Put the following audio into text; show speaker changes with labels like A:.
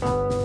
A: Bye.